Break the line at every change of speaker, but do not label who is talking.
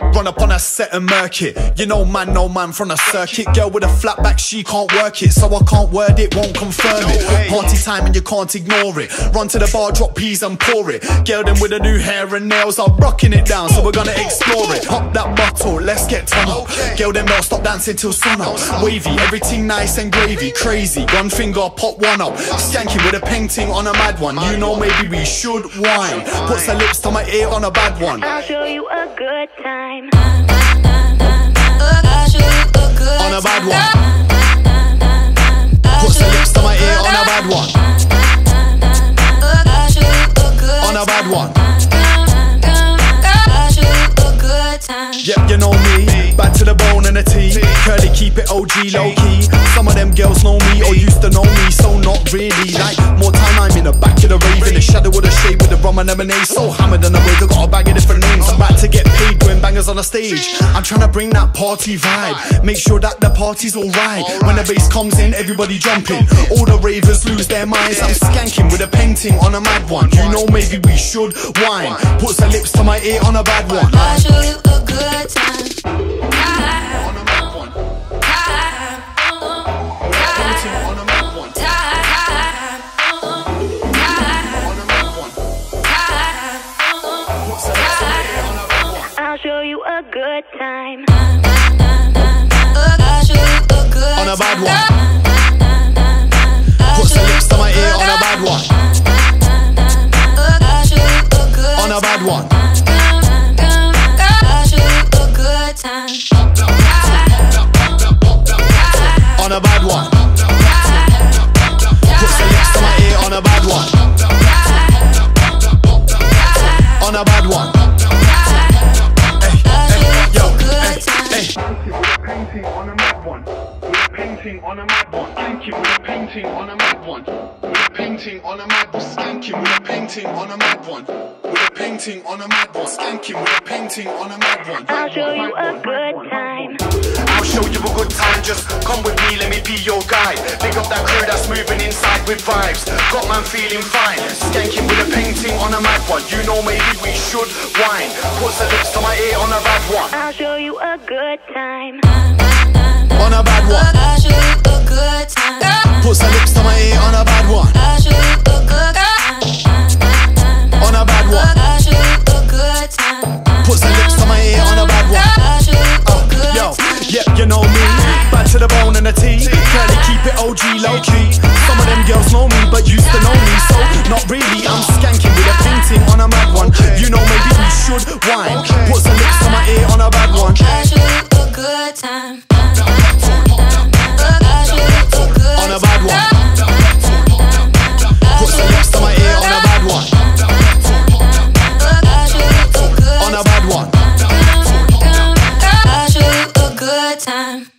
Run up on a set and murk it. You know, man, no man from a circuit. Girl with a flat back, she can't work it. So I can't word it, won't confirm it. Party time and you can't ignore it. Run to the bar, drop peas and pour it. Girl, them with the new hair and nails are rocking it down, so we're gonna explore it. Pop that bottle, let's get ton up. Girl, them don't stop dancing till sun up. Wavy, everything nice and gravy. Crazy, one finger, pop one up. Skanking with a painting on a mad one. You know, maybe we should wine. Puts her lips to my ear on a bad one.
I'll show you a good time.
On a bad one. Puts her lips to my ear on a bad one. On a bad one. Yep, you know me. Back to the bone and the tea. Kurly, keep it OG low key. Some of them girls know me or used to know me, so not really. Like more time I'm in the back of the rave, in the shadow of the shade with the rum and lemonade. So hammered and the wave, I got a bag of different names. I'm about to get paid doing bangers on the stage. I'm trying to bring that party vibe. Make sure that the party's alright. When the bass comes in, everybody jumping. All the ravers lose their minds. I'm skanking with a painting on a mad one. You know maybe we should wine. Puts her lips to my ear on a bad one.
I'll show you a good time.
I'll show you a good time.
On a bad one.
Painting on a mad one. Skanking with a painting on a mad one. With a painting on a mad one. Skanking with a painting on a mad one. With a painting on a mad one. Skanking with a painting on a mad one.
I'll show you a good time.
I'll show you a good time, just come with me, let me be your guide. Pick up that crew that's moving inside with vibes. Got man feeling fine, skanking with a painting on a mad one. You know maybe we should wine. Puts her lips to my ear on a bad one.
I'll show you a good time.
On a bad one. I do a good time. Puts her lips to my ear on a bad one. I do a good time. On a bad one. I do a good time. Puts her lips to my ear on a bad one. I show you a good Yo, yep, you know me. Back to the bone and the tea. Kurly, keep it OG low key. Some of them girls know me, but used to know me. So, not really, I'm skanking with a painting on a mad one. You know, maybe we should wine. Puts her lips to my ear on a bad one. on a bad one. Put some rocks to my ear on a bad one. On a bad one. Got you a good time.